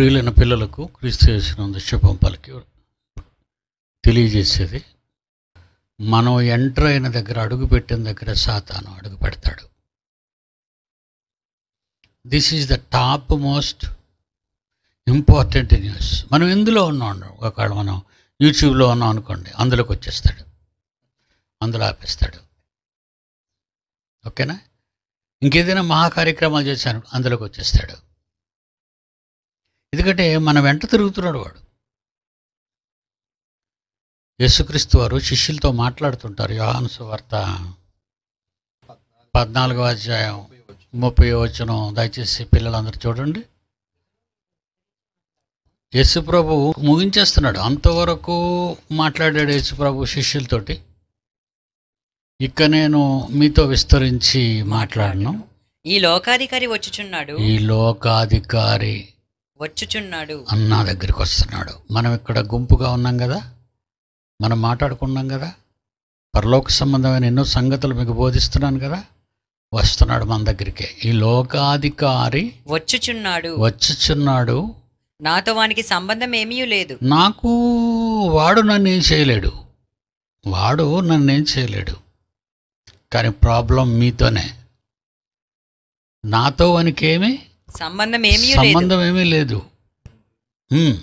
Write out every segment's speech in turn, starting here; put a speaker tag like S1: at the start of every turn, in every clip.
S1: ప్రియులైన పిల్లలకు క్రీస్తు చేసినందు శుభం పలికి తెలియజేసేది. మనం ఎంటర్ అయిన దగ్గర అడుగు పెట్టిన దగ్గర సాతాను అడుగు పెడతాడు. This is the top most important news మనం ఎందులో ఉన్నాం? ఒకవేళ మనం యూట్యూబ్లో ఉన్నాం అనుకోండి అందులోకి వచ్చేస్తాడు. అందులో ఆపేస్తాడు. ఓకేనా? ఇంకేదైనా మహా కార్యక్రమాలు చేశాను అందులోకి వచ్చేస్తాడు. ఎందుకంటే మన వెంట తిరుగుతున్నాడు వాడు. యేసుక్రీస్తు వారు శిష్యులతో మాట్లాడుతుంటారు. యోహాను సువార్త పద్నాలుగో అధ్యాయం ముప్పై వచనం. దయచేసి పిల్లలందరూ చూడండి. యేసుప్రభు ముగించేస్తున్నాడు. అంతవరకు మాట్లాడాడు యేసుప్రభు శిష్యులతోటి. ఇక నేను మీతో విస్తరించి మాట్లాడను.
S2: ఈ లోకాధికారి వచ్చుచున్నాడు.
S1: ఈ లోకాధికారి
S2: వచ్చుచున్నాడు.
S1: అన్న దగ్గరికి వస్తున్నాడు మనం ఇక్కడ గుంపుగా ఉన్నాం కదా? మనం మాట్లాడుకున్నాం కదా? పరలోక సంబంధమైన ఎన్నో సంగతులు మీకు బోధిస్తున్నాను కదా? వస్తున్నాడు మన దగ్గరికి. ఈ లోకాధికారి
S2: వచ్చుచున్నాడు.
S1: వచ్చుచున్నాడు.
S2: నాతో వానికి సంబంధం ఏమీ లేదు.
S1: నాకు వాడు నన్ను ఏం చేయలేడు. వాడు నన్ను ఏం చేయలేడు. కానీ ప్రాబ్లం మీతోనే. నాతో వానికేమీ
S2: సంబంధం ఏమీ లేదు.
S1: సంబంధం ఏమీ లేదు. హ్మ్.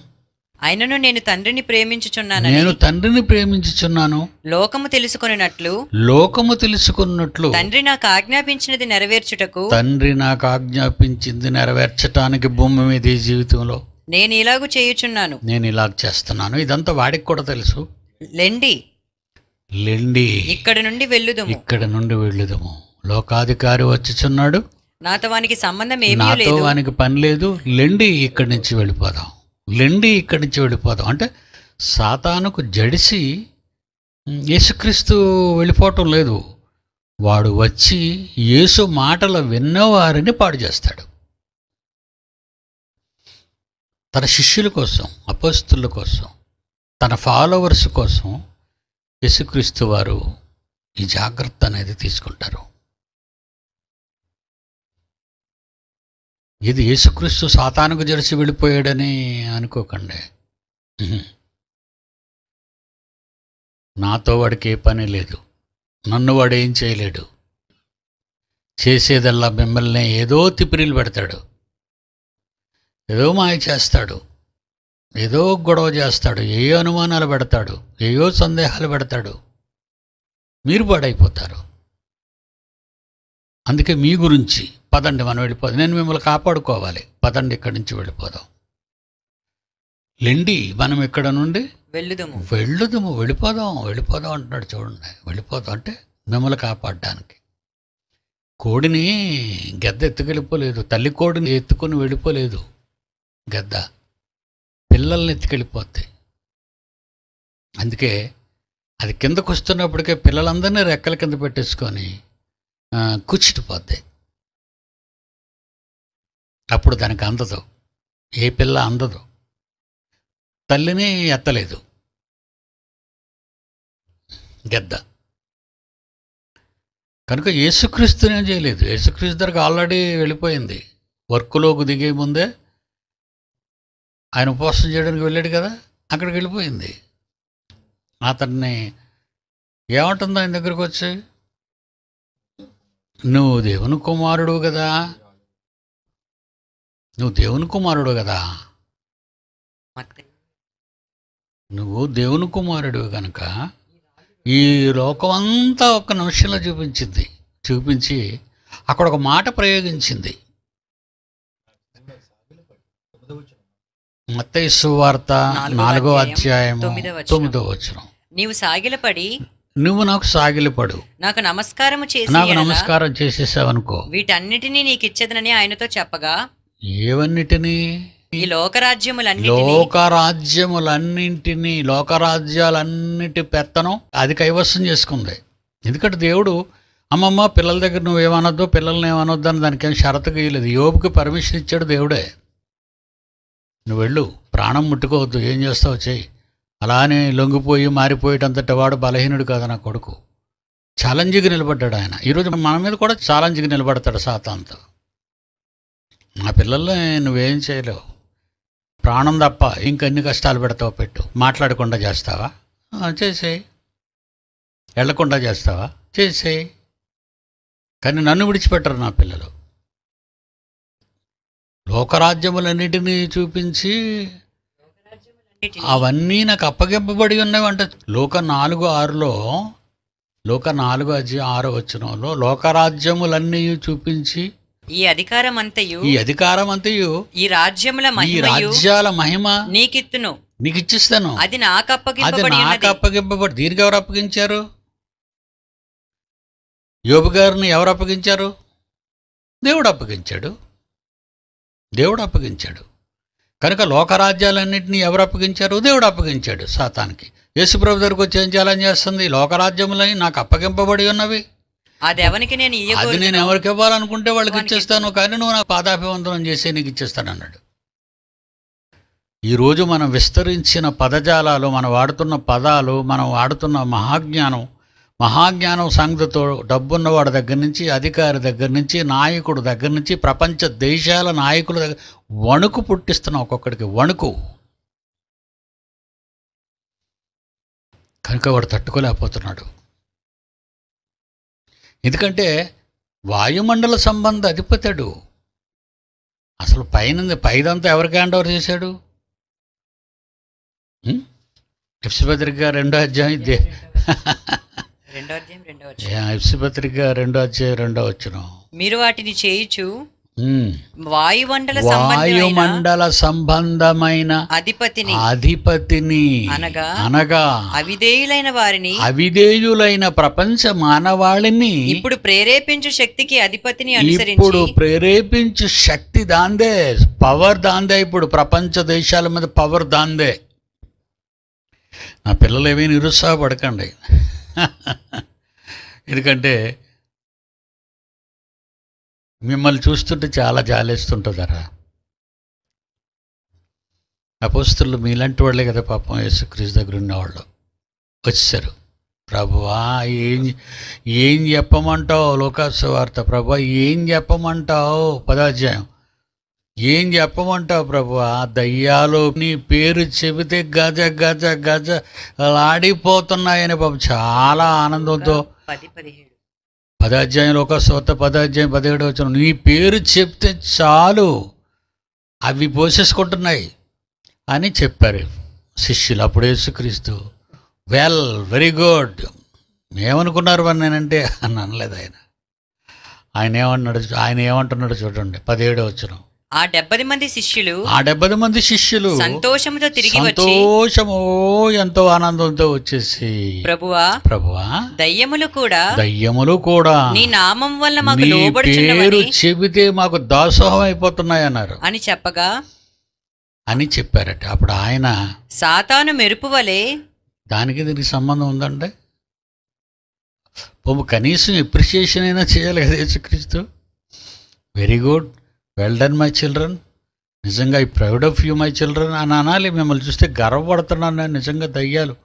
S2: అయినను నేను తండ్రిని ప్రేమించుచున్నానని
S1: నేను తండ్రిని ప్రేమించుచున్నాను.
S2: లోకము తెలుసుకొనినట్లు
S1: లోకము తెలుసుకున్నట్లు.
S2: తండ్రి నాకు ఆజ్ఞాపించినది నెరవేర్చుటకు
S1: తండ్రి నాకు ఆజ్ఞాపించింది నెరవేర్చటానికి భూమి మీద ఈ జీవితంలో.
S2: నేను ఇలాగు చేయుచున్నాను.
S1: నేను ఇలా చేస్తున్నాను. ఇదంతా వాడికి కూడా తెలుసు.
S2: లెండి.
S1: లెండి.
S2: ఇక్కడి నుండి వెళ్ళుదుము.
S1: ఇక్కడ నుండి వెళ్ళుదము. లోకాధికారి వచ్చుచున్నాడు.
S2: నాతో వానికి సంబంధం ఏమీ
S1: నాతో
S2: లేదు.
S1: వానికి పని లేదు. లెండి ఇక్కడి నుంచి వెళ్ళిపోదాం. లెండి ఇక్కడి నుంచి వెళ్ళిపోదాం. అంటే సాతానుకు జడిసి యేసుక్రీస్తు వెళ్ళిపోవటం లేదు. వాడు వచ్చి యేసు మాటలు విన్నవారిని పాడు చేస్తాడు. తన శిష్యుల కోసం అపోస్తుల కోసం తన ఫాలోవర్స్ కోసం యేసుక్రీస్తు వారు ఈ జాగ్రత్త అనేది తీసుకుంటారు. ఇది యేసుక్రీస్తు సాతానుకు జరిసి వెళ్ళిపోయాడని అనుకోకండి. నాతో వాడికి ఏ పని లేదు. నన్ను వాడు ఏం చేయలేడు. చేసేదల్లా మిమ్మల్ని ఏదో తిప్పిరిలు పెడతాడు. ఏదో మాయ చేస్తాడు. ఏదో గొడవ చేస్తాడు. ఏ అనుమానాలు పెడతాడు. ఏయో సందేహాలు పెడతాడు. మీరు పాడైపోతారు. అందుకే మీ గురించి పదండి మనం వెళ్ళిపోదాం. నేను మిమ్మల్ని కాపాడుకోవాలి. పదండి ఇక్కడి నుంచి వెళ్ళిపోదాం. లెండి మనం ఇక్కడ నుండి
S2: వెళ్ళుదుము.
S1: వెళ్ళుదము. వెళ్ళిపోదాం వెళ్ళిపోదాం అంటున్నాడు చూడండి. వెళ్ళిపోదాం అంటే మిమ్మల్ని కాపాడడానికి. కోడిని గద్ద ఎత్తుకెళ్ళిపోలేదు. తల్లి కోడిని ఎత్తుకొని వెళ్ళిపోలేదు. గద్ద పిల్లల్ని ఎత్తుకెళ్ళిపోద్ది అందుకే అది కిందకు వస్తున్నప్పటికే పిల్లలందరినీ రెక్కల కింద పెట్టేసుకొని కూర్చుటిపోద్ది అప్పుడు దానికి అందదు. ఏ పిల్ల అందదు. తల్లిని ఎత్తలేదు. గద్ద. కనుక యేసుక్రీస్తునే చేయలేదు. యేసుక్రీస్తు దగ్గర ఆల్రెడీ వెళ్ళిపోయింది. వర్క్లోకి దిగే ముందే ఆయన ఉపవాసం చేయడానికి వెళ్ళాడు కదా అక్కడికి వెళ్ళిపోయింది. అతన్ని ఏమంటుందో ఆయన దగ్గరకు వచ్చి? నువ్వు దేవుని కుమారుడు కదా. నువ్వు దేవుని కుమారుడు కదా. నువ్వు దేవుని కుమారుడు కనుక ఈ లోకం అంతా ఒక నిమిషంలో చూపించింది. చూపించి అక్కడ ఒక మాట ప్రయోగించింది. మత్తయి సువార్త
S2: నాలుగో అధ్యాయం. తొమ్మిదో
S1: వచ్చిన
S2: నీవు సాగిలపడి
S1: నువ్వు నాకు సాగిలపడు
S2: నాకు నమస్కారము చేసి
S1: నాకు నమస్కారం చేసేసావనుకో.
S2: వీటన్నిటినీ నీకు ఇచ్చేదనని ఆయనతో చెప్పగా
S1: ఏవన్నిటినీ?
S2: ఈ లోకరాజ్యములన్నిటినీ.
S1: లోకరాజ్యములన్నింటినీ లోకరాజ్యాలన్నిటి పెత్తనం అది కైవసం చేసుకుంది. ఎందుకంటే దేవుడు అమ్మమ్మ పిల్లల దగ్గర నువ్వేమనొద్దు పిల్లల్ని ఏమనొద్దు అని దానికి షరతు గీయలేదు. యోబుకి పర్మిషన్ ఇచ్చాడు దేవుడే. నువ్వు వెళ్ళు ప్రాణం ముట్టుకోవద్దు ఏం చేస్తావు చెయ్యి. అలానే లొంగిపోయి మారిపోయేటంతటి వాడు బలహీనుడు కాదు నా కొడుకు. ఛాలెంజ్కి నిలబడ్డాడు ఆయన. ఈరోజు మన మీద కూడా ఛాలెంజ్కి నిలబడతాడు సాతాంతో నా పిల్లల్ని నువ్వేం చేయలేవు. ప్రాణం తప్ప ఇంకెన్ని కష్టాలు పెడతావు పెట్టు. మాట్లాడకుండా చేస్తావా? చేసేయి చేసేయ్. వెళ్ళకుండా చేస్తావా? చేసేయ్. కానీ నన్ను విడిచిపెట్టరు నా పిల్లలు. లోకరాజ్యములన్నిటినీ చూపించి అవన్నీ నాకు అప్పగింపబడి ఉన్నవి అంటే. లోక నాలుగు ఆరులో లోక నాలుగు అధ్యాయం ఆరో వచ్చినంలో లోకరాజ్యములన్నీ చూపించి
S2: ఈ అధికారం అంతయు
S1: ఈ అధికారం అంతయు
S2: ఈ రాజ్యముల
S1: ఈ రాజ్యాల మహిమ
S2: నీకిత్తును.
S1: నీకు ఇచ్చిస్తాను
S2: అది నాకు
S1: అది
S2: అప్పగింపబడి
S1: నాకు
S2: ఉన్నది.
S1: అప్పగింపబడి దీనికి ఎవరు అప్పగించారు? యోబు గారిని ఎవరు అప్పగించారు? దేవుడు అప్పగించాడు. దేవుడు అప్పగించాడు. కనుక లోకరాజ్యాలన్నింటినీ ఎవరు అప్పగించారు? దేవుడు అప్పగించాడు సాతానికి. యేసుప్రభు దగ్గరకు వచ్చి ఏం చేయాలని చేస్తుంది? లోకరాజ్యములని నాకు అప్పగింపబడి ఉన్నవి.
S2: అది ఎవరికి నేను
S1: అది నేను ఎవరికి ఇవ్వాలనుకుంటే వాళ్ళకి ఇచ్చేస్తాను కానీ నువ్వు నాకు పాదాభివందనం చేసి నీకు ఇచ్చేస్తాను అన్నాడు. ఈరోజు మనం విస్తరించిన పదజాలాలు మనం వాడుతున్న పదాలు మనం వాడుతున్న మహాజ్ఞానం మహాజ్ఞానం సంగతితో డబ్బున్నవాడి దగ్గర నుంచి అధికారి దగ్గర నుంచి నాయకుడు దగ్గర నుంచి ప్రపంచ దేశాల నాయకుల దగ్గర వణుకు పుట్టిస్తున్నాం ఒక్కొక్కడికి. వణుకు. కనుక వాడు తట్టుకోలేకపోతున్నాడు. ఎందుకంటే వాయుమండల సంబంధ అధిపతడు. అసలు పైన పైదంతా ఎవరికి హ్యాండ్ ఓవర్ చేశాడు? ఎఫ్సి రెండో అధ్యాయం
S2: రెండో అధ్యాయం రెండో
S1: రెండో అధ్యాయం రెండో
S2: మీరు వాటిని చేయుచు వాయుమండల సంబంధమైన
S1: వాయుమండల సంబంధమైన
S2: అధిపతిని
S1: అధిపతిని
S2: అనగా
S1: అనగా
S2: అవిధేయులైన వారిని
S1: అవిధేయులైన ప్రపంచ మానవాళిని
S2: ఇప్పుడు ప్రేరేపించు శక్తికి అధిపతిని
S1: ఇప్పుడు ప్రేరేపించు శక్తి దాందే పవర్ దాందే ఇప్పుడు ప్రపంచ దేశాల మీద పవర్ దాందే. నా పిల్లలు ఏమీ నిరుత్సాహపడకండి. ఎందుకంటే మిమ్మల్ని చూస్తుంటే చాలా జాలేస్తుంటుందరా. అపోస్తులు మీలాంటి వాళ్ళే కదా పాపం యేసుక్రీస్ దగ్గర ఉన్నవాళ్ళు. వచ్చారు ప్రభువా ఏం ఏం చెప్పమంటావు లోకాసు వార్త? ప్రభా ఏం చెప్పమంటావు? పదాధ్యాయం. ఏం చెప్పమంటావు ప్రభువా దయ్యాలు నీ పేరు చెబితే గజ గజ గజ ఆడిపోతున్నాయని పాపం చాలా ఆనందంతో.
S2: పది
S1: పదాధ్యాయం లోకాసువార్త పదాధ్యాయం పదిహేడు వచ్చిన నీ పేరు చెప్తే చాలు. అవి పోసేసుకుంటున్నాయి అని చెప్పారు శిష్యులు అప్పుడు యేసుక్రీస్తు. Well very good. ఏమనుకున్నారు మరి నేనంటే? అని అనలేదు ఆయన. ఆయన ఏమన్నాడు ఆయన ఏమంటున్నాడు చూడండి. పదిహేడు వచ్చిన.
S2: ఆ డెబ్బది మంది శిష్యులు
S1: ఆ డెబ్బది మంది శిష్యులు
S2: సంతోషముతో తిరిగి
S1: సంతోషము ఎంతో ఆనందంతో వచ్చేసి
S2: ప్రభువా
S1: ప్రభువా
S2: దయ్యములు కూడా
S1: దయ్యములు కూడా
S2: నీ నామం వల్ల మాకు లోబడుచున్నవని
S1: చెబితే మాకు దాసోహం అయిపోతున్నాయి అన్నారు
S2: అని చెప్పగా
S1: అని చెప్పారట. అప్పుడు ఆయన
S2: సాతాను మెరుపు వలె
S1: దానికి దీనికి సంబంధం ఉందంటే? కనీసం ఎప్రిషియేషన్ అయినా చేయాలి కదా యేసుక్రీస్తు. Very good well done my children నిజంగా I proud of you my children అని అనాలి. మిమ్మల్ని చూస్తే గర్వపడుతున్నాను నేను. నిజంగా దయ్యాలు.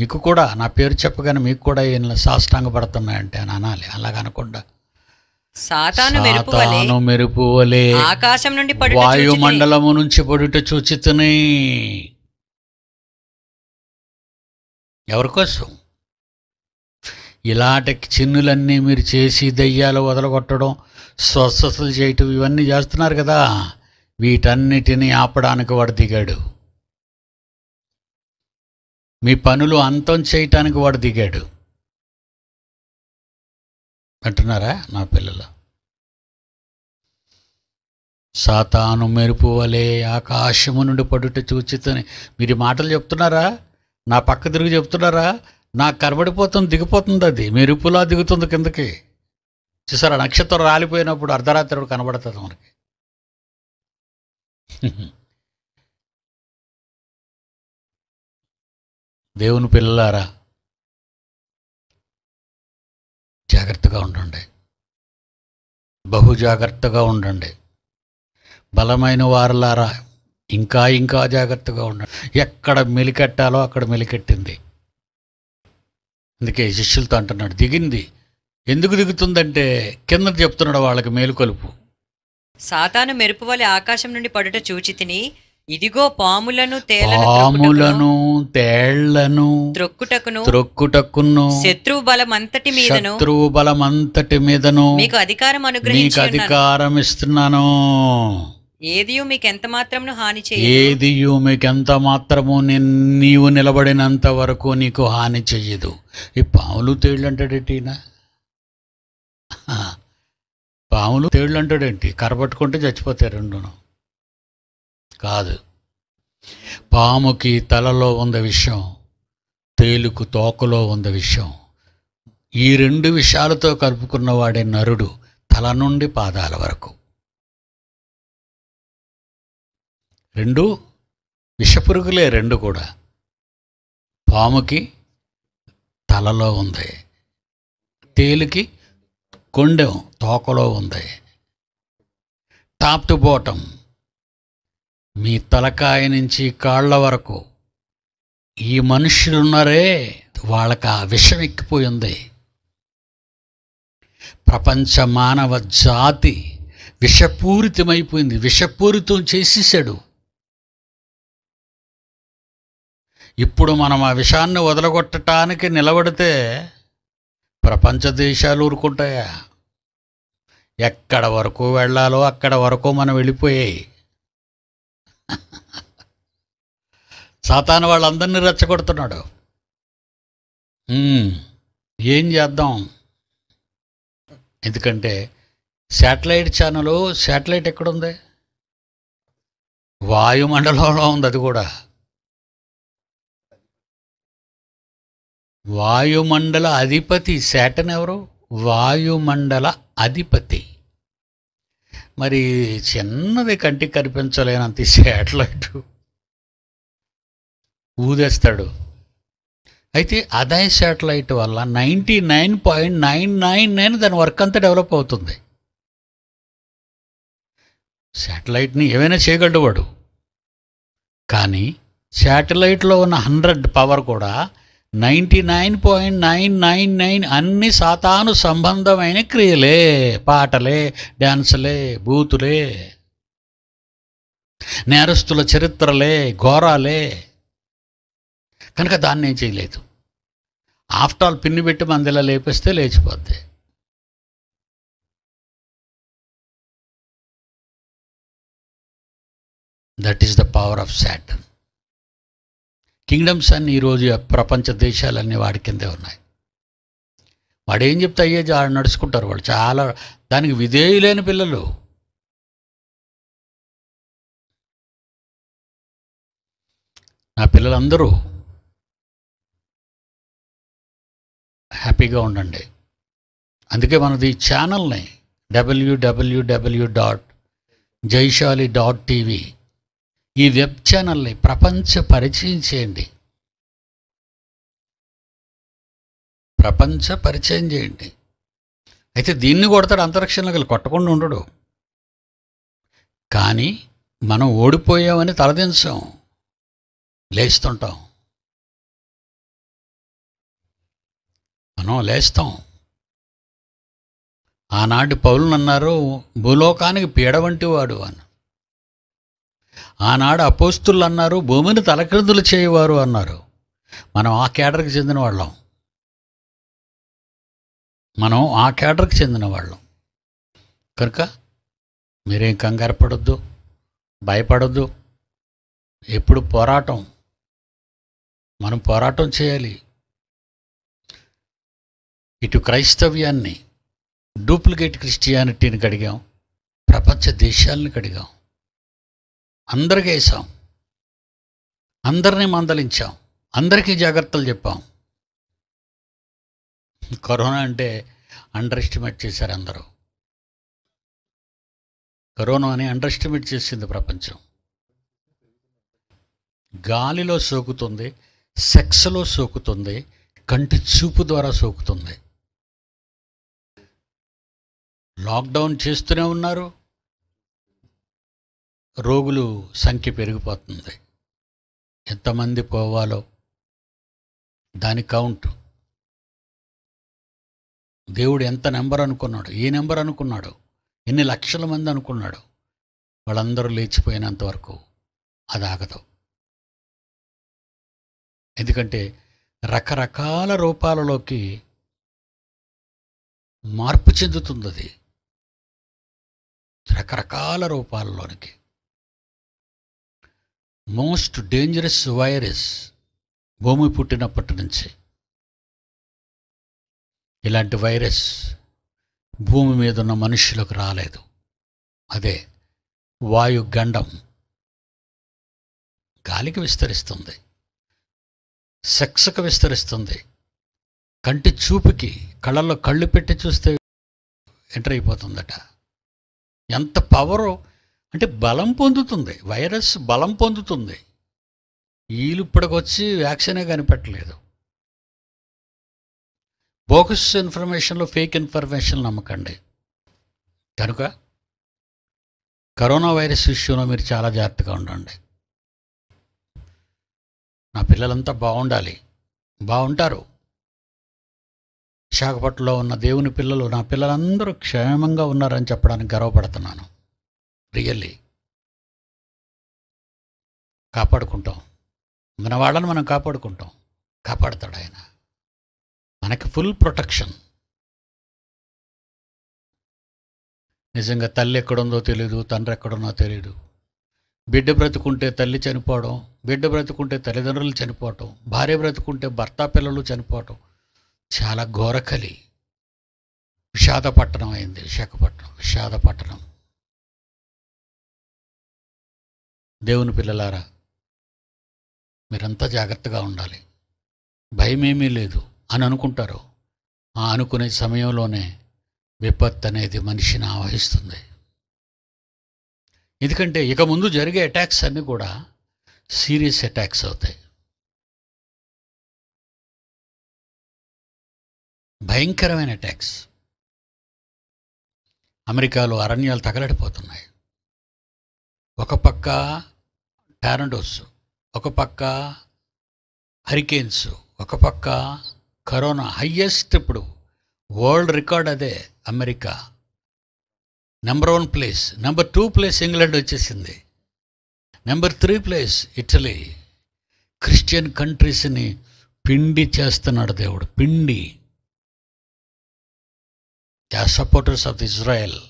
S1: మీకు కూడా నా పేరు చెప్పగానే మీకు కూడా ఈయన సాష్టాంగ పడుతున్నాయంటే అని అనాలి. అలాగ అనకుండా.
S2: సాతాను మెరుపు వలె
S1: సాతాను మెరుపు వలె
S2: ఆకాశం నుండి.
S1: వాయుమండలము నుంచి పడుట చూచితని. ఎవరి కోసం? ఇలాంటి చిన్నులన్నీ మీరు చేసి దయ్యాలు వదలగొట్టడం స్వస్థతలు చేయటం ఇవన్నీ చేస్తున్నారు కదా. వీటన్నిటినీ ఆపడానికి వాడు దిగాడు. మీ పనులు అంతం చేయటానికి వాడు దిగాడు. అంటున్నారా నా పిల్లలు? సాతాను మెరుపు వలె ఆకాశము నుండి పడుట చూచితని. మీరు మాటలు చెప్తున్నారా? నా పక్క తిరిగి చెప్తున్నారా? నాకు కరబడిపోతుంది దిగిపోతుంది అది. మెరుపులా దిగుతుంది కిందకి. చూసారా నక్షత్రం రాలిపోయినప్పుడు అర్ధరాత్రి కనబడుతుంది మనకి. దేవుని పిల్లలారా జాగ్రత్తగా ఉండండి. బహు జాగ్రత్తగా ఉండండి. బలమైన వారలారా ఇంకా ఇంకా జాగ్రత్తగా ఉండండి. ఎక్కడ మెలికెట్టాలో అక్కడ మెలికెట్టింది. అందుకే శిష్యులతో అంటున్నాడు దిగింది. ఎందుకు దిగుతుందంటే కింద చెప్తున్నాడు వాళ్ళకి మేలుకొలుపు.
S2: సాతాను మెరుపు వలె ఆకాశం నుండి పడుట చూచితిని ఇదిగో పాములను తేలను
S1: పాములను తేళ్ళను
S2: త్రొక్కుటకును
S1: త్రొక్కుటకును
S2: శత్రువు బలమంతటి మీదను
S1: శత్రువు బలమంతటి మీదను
S2: మీకు అధికారం అనుగ్రహించి
S1: అధికారం ఇస్తున్నాను.
S2: ఏదియు మీకు ఎంత మాత్రమును హాని చేయదు?
S1: మీకు ఎంత మాత్రము నీవు నిలబడినంత వరకు నీకు హాని చెయ్యదు. ఈ పాములు తేళ్ళు అంటాడేంటినా పాములు తేళ్ళు అంటాడేంటి కరపట్టుకుంటే చచ్చిపోతాయి రెండును. కాదు. పాముకి తలలో ఉన్న విషయం తేలుకు తోకలో ఉన్న విషయం ఈ రెండు విషయాలతో కలుపుకున్నవాడే నరుడు తల నుండి పాదాల వరకు. రెండు విషపురుగులే రెండు కూడా. పాముకి తలలో ఉంది. తేలికి కొండెం తోకలో ఉంది. Top to bottom. మీ తలకాయ నుంచి కాళ్ళ వరకు ఈ మనుషులున్నారే వాళ్ళకి ఆ విషం ఎక్కిపోయింది. ప్రపంచ మానవ జాతి విషపూరితమైపోయింది. విషపూరితం చేసేసాడు. ఇప్పుడు మనం ఆ విషాన్ని వదలగొట్టడానికి నిలబడితే ప్రపంచ దేశాలు ఊరుకుంటాయా? ఎక్కడ వరకు వెళ్ళాలో అక్కడ వరకు మనం వెళ్ళిపోయాయి. సాతాను వాళ్ళందరినీ రెచ్చగొడుతున్నాడు. ఏం చేద్దాం? ఎందుకంటే శాటిలైట్ ఛానల్ శాటిలైట్ ఎక్కడుంది? వాయుమండలంలో ఉంది అది కూడా. వాయుమండల అధిపతి శాటన్ ఎవరు? వాయుమండల అధిపతి. మరి చిన్నది కంటికి కనిపించలేనంత శాటిలైట్ ఊదేస్తాడు. అయితే అదే శాటిలైట్ వల్ల ninety nine point nine nine nine దాని వర్క్ అంతా డెవలప్ అవుతుంది. శాటిలైట్ని ఏమైనా చేయగలడు వాడు. కానీ శాటిలైట్లో ఉన్న హండ్రెడ్ పవర్ కూడా ninety nine point nine nine nine అన్ని సాతాను సంబంధమైన క్రియలే పాటలే డ్యాన్సులే బూతులే నేరస్తుల చరిత్రలే ఘోరాలే. కనుక దాన్ని ఏం చేయలేదు. ఆఫ్టర్ ఆల్ పిన్ని పెట్టి మందిలా లేపిస్తే లేచిపోద్ది. That is the power of Satan kingdoms అన్ని ఈరోజు ప్రపంచ దేశాలన్నీ వాడి కిందే ఉన్నాయి. వాడు ఏం చెప్తే అయ్యే నడుచుకుంటారు వాళ్ళు. చాలా దానికి విధేయులేని పిల్లలు. నా పిల్లలందరూ హ్యాపీగా ఉండండి. అందుకే మనది ఛానల్ని W W W dot Jaishali dot TV ఈ వెబ్ ఛానల్ని ప్రపంచ పరిచయం చేయండి. ప్రపంచ పరిచయం చేయండి. అయితే దీన్ని కొడతాడు అంతరిక్షంలోకి వెళ్ళి కొట్టకుండా ఉండడు. కానీ మనం ఓడిపోయామని తలదించాం. లేస్తుంటాం. మనం లేస్తాం. ఆనాటి పౌరులు అన్నారు భూలోకానికి పీడ వంటి వాడు అని. ఆనాడు అపోస్తులు అన్నారు భూమిని తలక్రిందులు చేయవారు అన్నారు. మనం ఆ కేటర్కి చెందిన వాళ్ళం మనం ఆ కేటర్కి చెందిన వాళ్ళం కనుక మీరేం కంగారు పడొద్దు భయపడొద్దు. ఎప్పుడు పోరాటం. మనం పోరాటం చేయాలి. ఇటు క్రైస్తవ్యాన్ని డూప్లికేట్ క్రిస్టియానిటీని కడిగాం. ప్రపంచ దేశాలను కడిగాం. అందరికీ వేసాం అందరినీ మందలించాం. అందరికీ జాగ్రత్తలు చెప్పాం. కరోనా అంటే అండర్ ఎస్టిమేట్ చేశారు అందరూ. కరోనా అని అండర్ ఎస్టిమేట్ చేసింది ప్రపంచం. గాలిలో సోకుతుంది సెక్స్లో సోకుతుంది కంటి చూపు ద్వారా సోకుతుంది. లాక్డౌన్ చేస్తూనే ఉన్నారు. రోగులు సంఖ్య పెరిగిపోతుంది. ఎంతమంది పోవాలో దాని కౌంట్. దేవుడు ఎంత నెంబర్ అనుకున్నాడు ఏ నెంబర్ అనుకున్నాడు ఎన్ని లక్షల మంది అనుకున్నాడు వాళ్ళందరూ లేచిపోయినంత వరకు అది ఆగదు ఎందుకంటే రకరకాల రూపాలలోకి మార్పు చెందుతుంది అది రకరకాల రూపాలలోనికి. మోస్ట్ డేంజరస్ వైరస్ భూమి పుట్టినప్పటి నుంచి. ఇలాంటి వైరస్ భూమి మీద ఉన్న మనుషులకు రాలేదు. అదే వాయు గండం గాలికి విస్తరిస్తుంది సెక్స్కి విస్తరిస్తుంది కంటి చూపుకి కళ్ళల్లో కళ్ళు పెట్టి చూస్తే ఎంటర్ అయిపోతుందట. ఎంత పవరు అంటే బలం పొందుతుంది వైరస్ బలం పొందుతుంది. వీళ్ళు ఇప్పటికొచ్చి వ్యాక్సినే కనిపెట్టలేదు. బోకస్ ఇన్ఫర్మేషన్లో ఫేక్ ఇన్ఫర్మేషన్ నమ్మకండి. కనుక కరోనా వైరస్ విషయంలో మీరు చాలా జాగ్రత్తగా ఉండండి. నా పిల్లలంతా బాగుండాలి. బాగుంటారు. విశాఖపట్నంలో ఉన్న దేవుని పిల్లలు నా పిల్లలందరూ క్షేమంగా ఉన్నారని చెప్పడానికి గర్వపడుతున్నాను. రియల్లీ. కాపాడుకుంటాం. మన వాళ్ళని మనం కాపాడుకుంటాం. కాపాడతాడు ఆయన. మనకి ఫుల్ ప్రొటెక్షన్. నిజంగా తల్లి ఎక్కడుందో తెలియదు తండ్రి ఎక్కడున్నో తెలియదు బిడ్డ బ్రతుకుంటే తల్లి చనిపోవడం బిడ్డ బ్రతుకుంటే తల్లిదండ్రులు చనిపోవటం భార్య బ్రతుకుంటే భర్త పిల్లలు చనిపోవటం చాలా ఘోరకలి విషాదపట్టణం అయింది విశాఖపట్నం విషాదపట్టణం దేవుని పిల్లలారా మీరంతా జాగ్రత్తగా ఉండాలి. భయమేమీ లేదు అని అనుకుంటారు. ఆ అనుకునే సమయంలోనే విపత్తు అనేది మనిషిని ఆవహిస్తుంది. ఎందుకంటే ఇక ముందు జరిగే అటాక్స్ అన్నీ కూడా సీరియస్ అటాక్స్ అవుతాయి. భయంకరమైన అటాక్స్. అమెరికాలో అరణ్యాలు తగలడిపోతున్నాయి. ఒక పక్క టారండోస్ ఒక పక్క హరికేన్స్ ఒక పక్క కరోనా హయ్యెస్ట్ ఇప్పుడు. వరల్డ్ రికార్డ్ అదే America. Number one place number two place England వచ్చేసింది. Number three place Italy. Christian కంట్రీస్ని పిండి చేస్తున్నాడు దేవుడు. పిండి. They supporters of Israel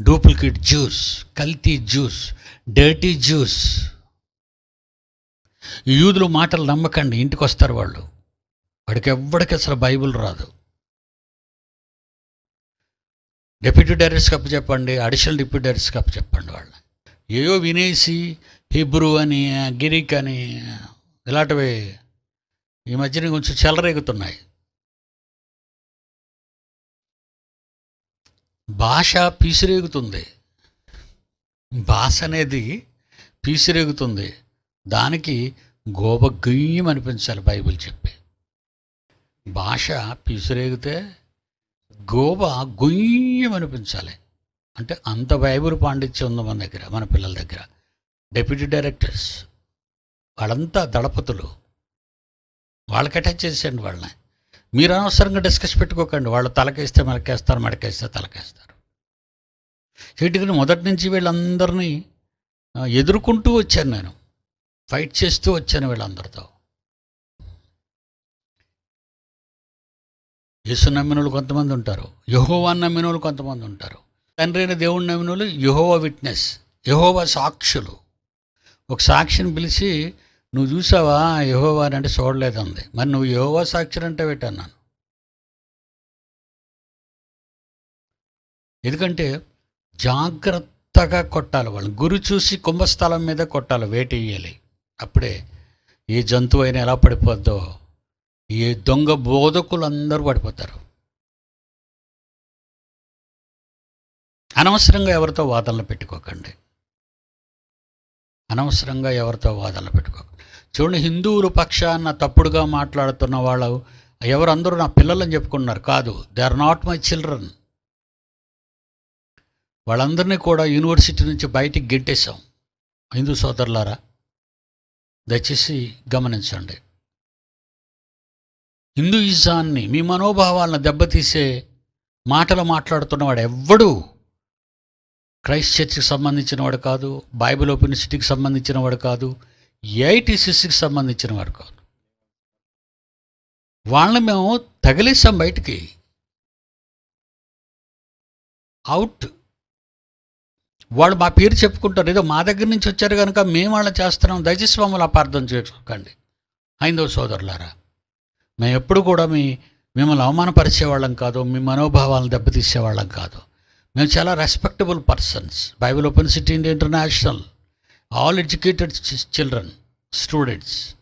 S1: duplicate Jews కల్తీ జ్యూస్ డర్టీ జ్యూస్. యూదులు మాటలు నమ్మకండి ఇంటికి వస్తారు వాళ్ళు. వాడికి ఎవ్వడికి అసలు బైబిల్ రాదు. డిప్యూటీ డైరెక్టర్స్కి అప్పు చెప్పండి అడిషనల్ డిప్యూటీ డైరెక్టర్స్కి అప్పు చెప్పండి వాళ్ళు ఏయో వినేసి హిబ్రూ అని గిరిక్ అని ఇలాంటివి ఈ మధ్యన కొంచెం చెలరేగుతున్నాయి. భాష పీసిరేగుతుంది. భాష అనేది పీసిరేగుతుంది. దానికి గోబ గయ్యం అనిపించాలి బైబిల్ చెప్పి. భాష పీసిరేగితే గోబ గొయ్యం అనిపించాలి. అంటే అంత బైబిల్ పాండిత్యం ఉంది మన దగ్గర మన పిల్లల దగ్గర. డెప్యూటీ డైరెక్టర్స్ వాళ్ళంతా దళపతులు. వాళ్ళకి అటాచ్ చేసేయండి వాళ్ళని. మీరు అనవసరంగా డిస్కస్ పెట్టుకోకండి. వాళ్ళు తలకేస్తే మెలకేస్తారు మెడకేస్తే తలకేస్తారు. వీటికి మొదటి నుంచి వీళ్ళందరినీ ఎదుర్కొంటూ వచ్చాను నేను. ఫైట్ చేస్తూ వచ్చాను వీళ్ళందరితో. యేసు నమ్మినోళ్ళు కొంతమంది ఉంటారు. యహోవా నమ్మినోళ్ళు కొంతమంది ఉంటారు. తండ్రి అయిన దేవుని నమ్మినోళ్ళు యహోవా విట్నెస్ యహోవా సాక్షులు. ఒక సాక్షిని పిలిచి నువ్వు చూసావా? యహోవా అంటే చూడలేదంది. మరి నువ్వు యహోవా సాక్షులు అంటే పెట్టాను ఎందుకంటే జాగ్రత్తగా కొట్టాలి వాళ్ళని గురి చూసి కుంభస్థలం మీద కొట్టాలి వేట వేయాలి. అప్పుడే ఏ జంతువు అయినా ఎలా పడిపోద్దో? ఏ దొంగ బోధకులు అందరూ పడిపోతారు. అనవసరంగా ఎవరితో వాదనలు పెట్టుకోకండి. అనవసరంగా ఎవరితో వాదనలు పెట్టుకోకండి. చూడండి హిందువుల పక్షాన తప్పుడుగా మాట్లాడుతున్న వాళ్ళు ఎవరందరూ నా పిల్లలని చెప్పుకున్నారు కాదు they are not my children వాళ్ళందరినీ కూడా యూనివర్సిటీ నుంచి బయటికి గెంటేశాం హిందూ సోదరులారా దయచేసి గమనించండి. హిందూయిజాన్ని మీ మనోభావాలను దెబ్బతీసే మాటలు మాట్లాడుతున్నవాడు ఎవ్వడు క్రైస్ట్ చర్చ్కి సంబంధించిన వాడు కాదు బైబిల్ ఓపెన్ సిటీకి సంబంధించిన వాడు కాదు ఏఐటీసీసీకి సంబంధించిన వాడు కాదు. వాళ్ళని మేము తగిలేసాం బయటికి. అవుట్ వాళ్ళు మా పేరు చెప్పుకుంటారు. ఏదో మా దగ్గర నుంచి వచ్చారు కనుక మేము వాళ్ళని చేస్తున్నాం. దయచేసి మమ్మల్ని అపార్థం చేసుకోకండి. హైందవ సోదరులారా మేము ఎప్పుడు కూడా మీ మిమ్మల్ని అవమానపరిచేవాళ్ళం కాదు. మీ మనోభావాలను దెబ్బతీసే వాళ్ళం కాదు. మేము చాలా respectable persons Bible open city India international all educated children students.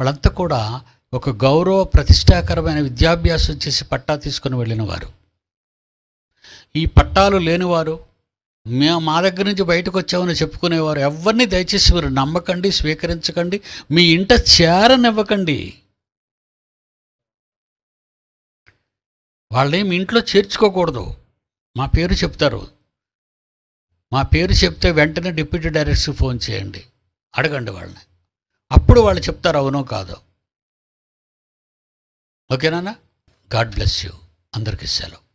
S1: వాళ్ళంతా కూడా ఒక గౌరవ ప్రతిష్టాకరమైన విద్యాభ్యాసం చేసి పట్టా తీసుకుని వెళ్ళిన వారు ఈ పట్టాలు లేనివారు మేము మా దగ్గర నుంచి బయటకు వచ్చామని చెప్పుకునేవారు. ఎవరిని దయచేసి మీరు నమ్మకండి స్వీకరించకండి మీ ఇంట చేరనివ్వకండి. వాళ్ళేమి ఇంట్లో చేర్చుకోకూడదు. మా పేరు చెప్తారు. మా పేరు చెప్తే వెంటనే డిప్యూటీ డైరెక్టర్కి ఫోన్ చేయండి. అడగండి వాళ్ళని. అప్పుడు వాళ్ళు చెప్తారు అవునో కాదో. ఓకేనా గాడ్ బ్లెస్ యూ. అందరికీ సెలవు.